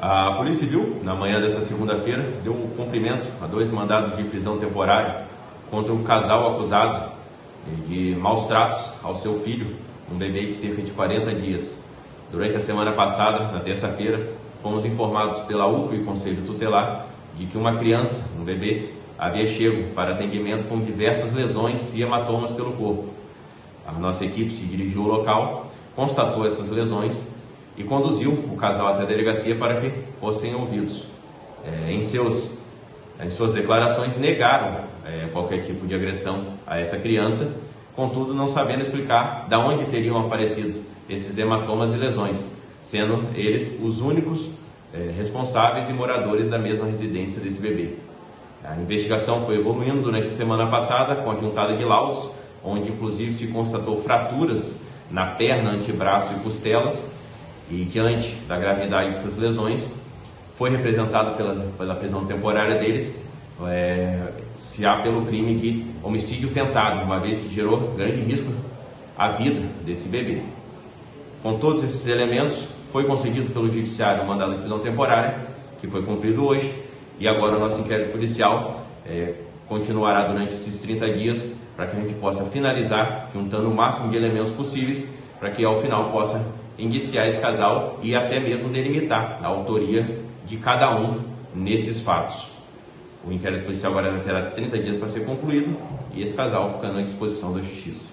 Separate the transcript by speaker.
Speaker 1: A Polícia Civil, na manhã dessa segunda-feira, deu cumprimento a dois mandados de prisão temporária contra um casal acusado de maus tratos ao seu filho, um bebê de cerca de 40 dias. Durante a semana passada, na terça-feira, fomos informados pela UPA e Conselho Tutelar de que uma criança, um bebê, havia chego para atendimento com diversas lesões e hematomas pelo corpo. A nossa equipe se dirigiu ao local, constatou essas lesões e conduziu o casal até a delegacia para que fossem ouvidos. É, em, seus, em suas declarações, negaram é, qualquer tipo de agressão a essa criança, contudo, não sabendo explicar de onde teriam aparecido esses hematomas e lesões, sendo eles os únicos é, responsáveis e moradores da mesma residência desse bebê. A investigação foi evoluindo durante a semana passada, conjuntada de laudos, onde inclusive se constatou fraturas na perna, antebraço e costelas, e diante da gravidade dessas lesões, foi representado pela, pela prisão temporária deles, é, se há pelo crime de homicídio tentado, uma vez que gerou grande risco à vida desse bebê. Com todos esses elementos, foi concedido pelo Judiciário um mandado de prisão temporária, que foi cumprido hoje, e agora o nosso inquérito policial é, continuará durante esses 30 dias para que a gente possa finalizar juntando o máximo de elementos possíveis para que ao final possa indiciar esse casal e até mesmo delimitar a autoria de cada um nesses fatos. O inquérito policial agora terá 30 dias para ser concluído e esse casal ficando à disposição da Justiça.